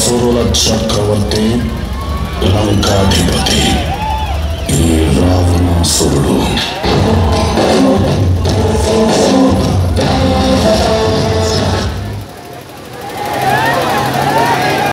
అసురుల చక్రవర్తి లంకాధిపతి ఈ రావణాసురుడు.